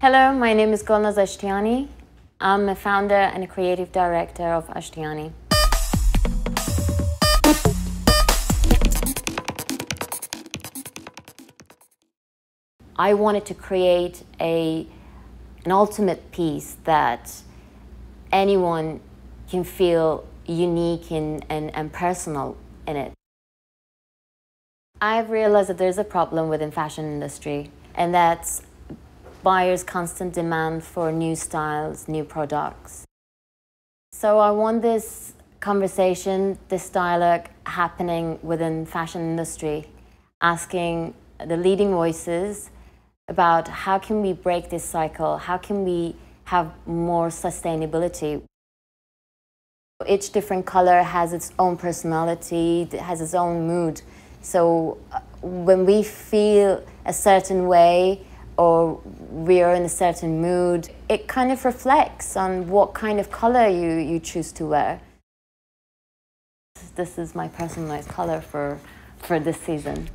Hello, my name is Golnaz Ashtiani. I'm a founder and a creative director of Ashtiani. I wanted to create a, an ultimate piece that anyone can feel unique and, and, and personal in it. I've realized that there's a problem within fashion industry and that's buyers' constant demand for new styles, new products. So I want this conversation, this dialogue happening within fashion industry, asking the leading voices about how can we break this cycle, how can we have more sustainability. Each different color has its own personality, has its own mood. So uh, when we feel a certain way or we are in a certain mood, it kind of reflects on what kind of color you, you choose to wear. This is my personalized color for, for this season.